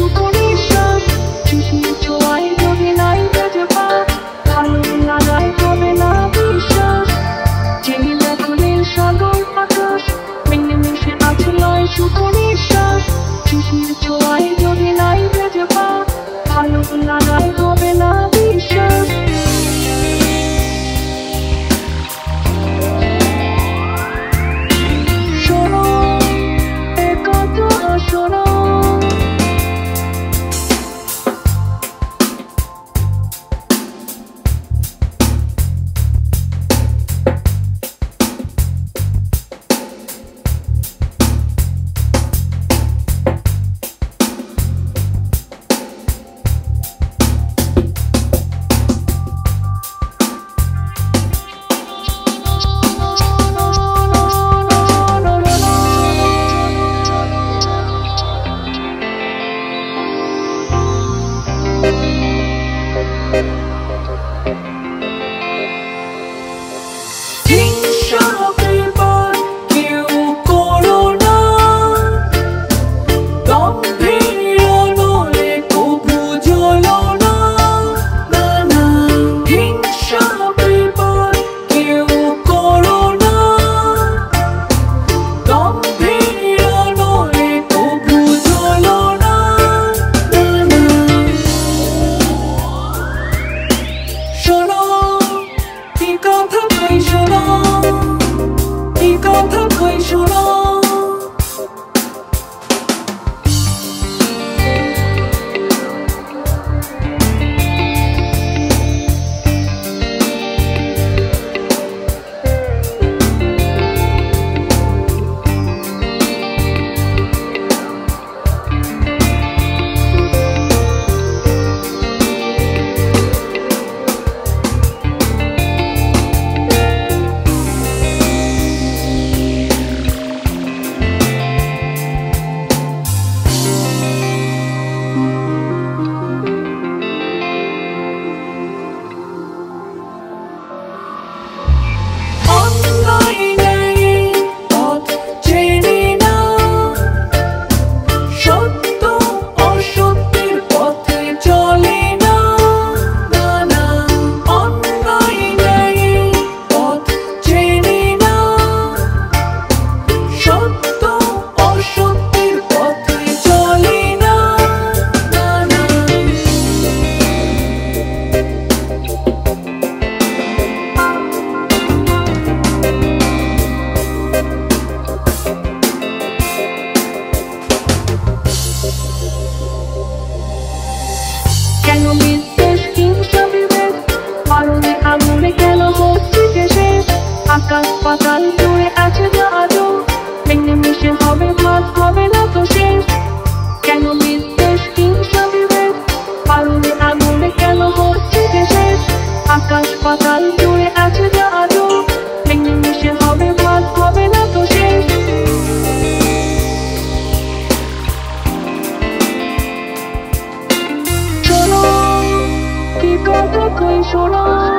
you. 会出笼 কেন বিশ্বাস কিন্তু বিবেক কারণে আগুনে কেন হচ্ছে শেষ আকাশ পাতাল 我